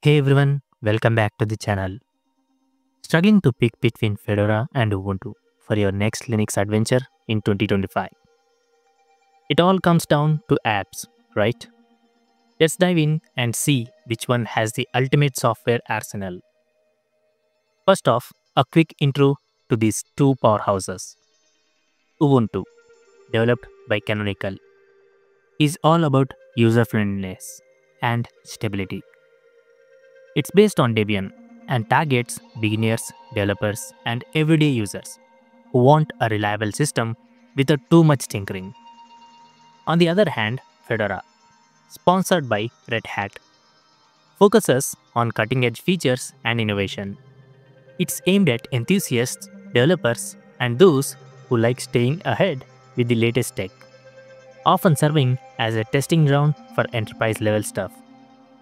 Hey everyone, welcome back to the channel. Struggling to pick between Fedora and Ubuntu for your next Linux adventure in 2025. It all comes down to apps, right? Let's dive in and see which one has the ultimate software arsenal. First off, a quick intro to these two powerhouses. Ubuntu, developed by Canonical, is all about user friendliness and stability. It's based on Debian and targets beginners, developers, and everyday users who want a reliable system without too much tinkering. On the other hand, Fedora, sponsored by Red Hat, focuses on cutting edge features and innovation. It's aimed at enthusiasts, developers, and those who like staying ahead with the latest tech, often serving as a testing ground for enterprise level stuff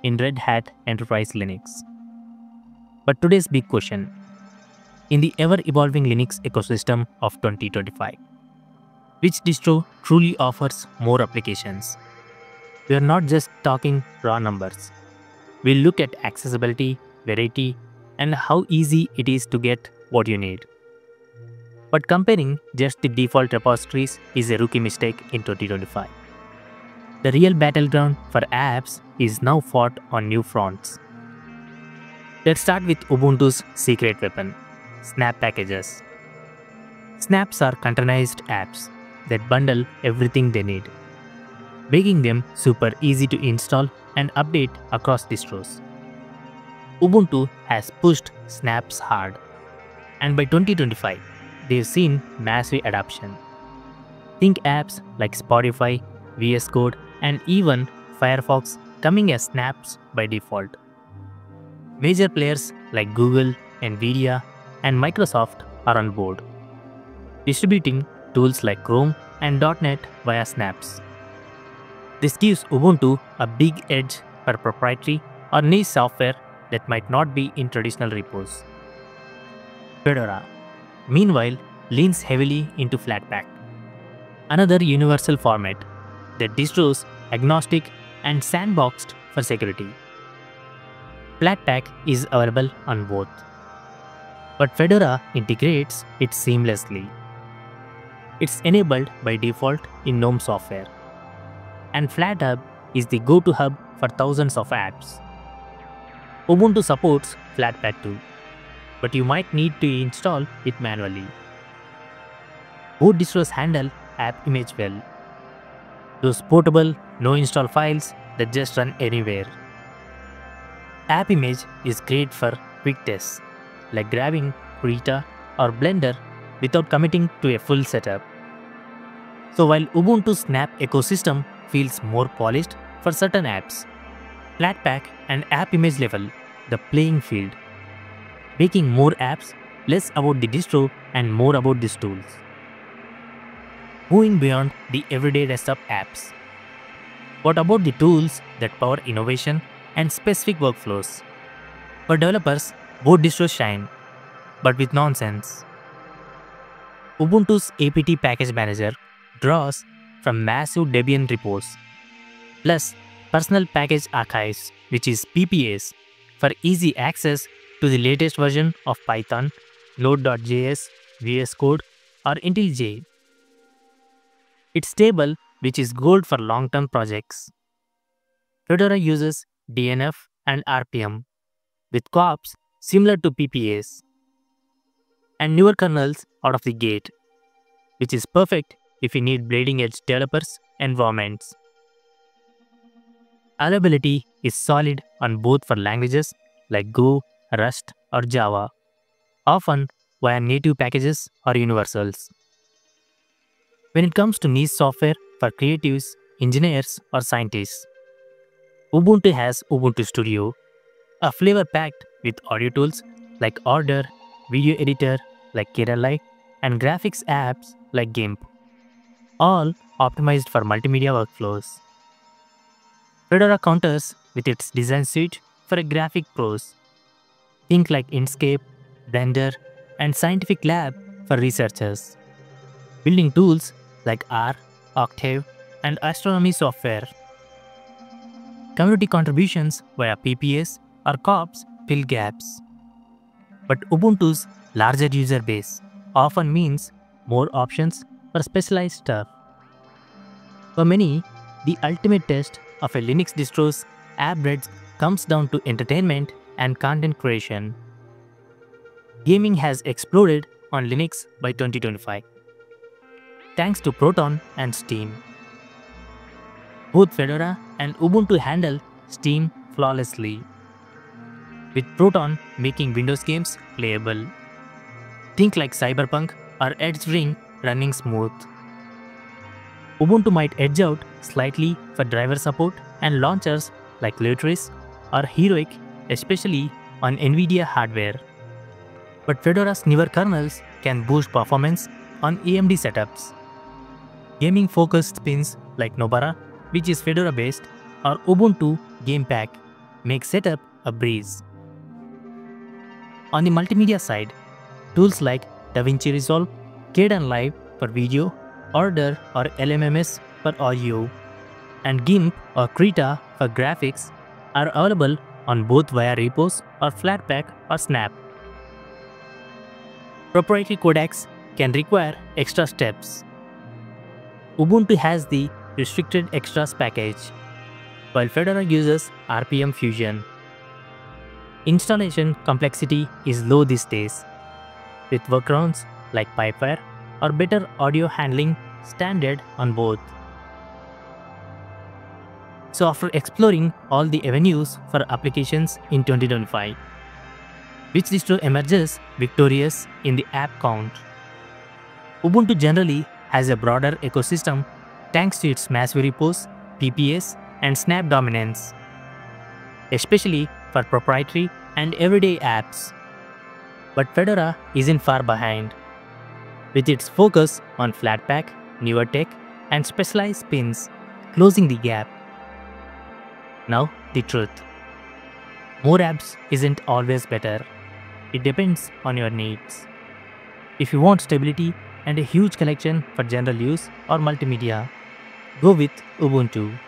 in Red Hat Enterprise Linux. But today's big question in the ever evolving Linux ecosystem of 2025, which distro truly offers more applications? We are not just talking raw numbers. We'll look at accessibility, variety, and how easy it is to get what you need. But comparing just the default repositories is a rookie mistake in 2025. The real battleground for apps is now fought on new fronts. Let's start with Ubuntu's secret weapon, Snap packages. Snaps are containerized apps that bundle everything they need, making them super easy to install and update across distros. Ubuntu has pushed Snaps hard, and by 2025, they've seen massive adoption. Think apps like Spotify, VS Code, and even Firefox coming as snaps by default. Major players like Google, Nvidia, and Microsoft are on board, distributing tools like Chrome and .NET via snaps. This gives Ubuntu a big edge for proprietary or niche software that might not be in traditional repos. Fedora, meanwhile, leans heavily into Flatpak, another universal format that distros agnostic and sandboxed for security. Flatpak is available on both, but Fedora integrates it seamlessly. It's enabled by default in GNOME software, and FlatHub is the go-to hub for thousands of apps. Ubuntu supports Flatpak too, but you might need to install it manually. Both distros handle app image well. Those portable, no install files that just run anywhere. App image is great for quick tests, like grabbing Krita or Blender without committing to a full setup. So while Ubuntu Snap ecosystem feels more polished for certain apps, Flatpak and app image level the playing field, making more apps less about the distro and more about these tools. Moving beyond the everyday desktop apps. What about the tools that power innovation and specific workflows? For developers, both distros shine, but with nonsense. Ubuntu's apt package manager draws from massive Debian repos, plus personal package archives, which is PPAs, for easy access to the latest version of Python, Node.js, VS Code, or IntelliJ. It's stable, which is gold for long-term projects. Fedora uses DNF and RPM, with COPRs similar to PPAs, and newer kernels out of the gate, which is perfect if you need bleeding-edge developers environments. Availability is solid on both for languages like Go, Rust, or Java, often via native packages or universals. When it comes to niche software for creatives, engineers, or scientists, Ubuntu has Ubuntu Studio, a flavor packed with audio tools like Ardour, video editor like Kirali, and graphics apps like GIMP, all optimized for multimedia workflows. Fedora counters with its design suite for a graphic pros. Think like Inkscape, Blender, and Scientific Lab for researchers. Building tools like R, Octave, and astronomy software. Community contributions via PPAs or COPRs fill gaps. But Ubuntu's larger user base often means more options for specialized stuff. For many, the ultimate test of a Linux distro's app breadth comes down to entertainment and content creation. Gaming has exploded on Linux by 2025, thanks to Proton and Steam. Both Fedora and Ubuntu handle Steam flawlessly, with Proton making Windows games playable. Think like Cyberpunk or Elden Ring running smooth. Ubuntu might edge out slightly for driver support and launchers like Lutris or Heroic, especially on NVIDIA hardware. But Fedora's newer kernels can boost performance on AMD setups. Gaming focused spins like Nobara, which is Fedora based, or Ubuntu GamePack make setup a breeze. On the multimedia side, tools like DaVinci Resolve, Kdenlive for video, Ardour or LMMS for audio, and GIMP or Krita for graphics are available on both via repos or Flatpak or Snap. Proprietary codecs can require extra steps. Ubuntu has the restricted extras package, while Fedora uses RPM Fusion. Installation complexity is low these days, with workarounds like Pipewire or better audio handling standard on both. So after exploring all the avenues for applications in 2025, which distro emerges victorious in the app count? Ubuntu generally has a broader ecosystem thanks to its massive repos, PPAs, and Snap dominance, especially for proprietary and everyday apps. But Fedora isn't far behind. With its focus on Flatpak, newer tech, and specialized spins, closing the gap. Now, the truth. More apps isn't always better. It depends on your needs. If you want stability and a huge collection for general use or multimedia, go with Ubuntu.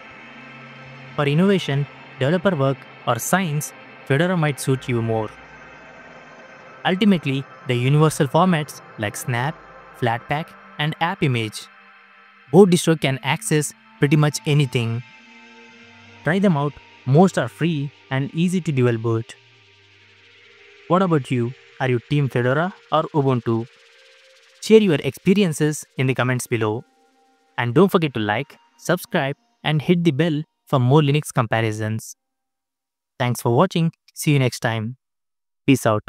For innovation, developer work, or science, Fedora might suit you more. Ultimately, the universal formats like Snap, Flatpak, and App Image. Both distro can access pretty much anything. Try them out, most are free and easy to dual boot. What about you? Are you Team Fedora or Ubuntu? Share your experiences in the comments below. And don't forget to like, subscribe, and hit the bell for more Linux comparisons. Thanks for watching. See you next time. Peace out.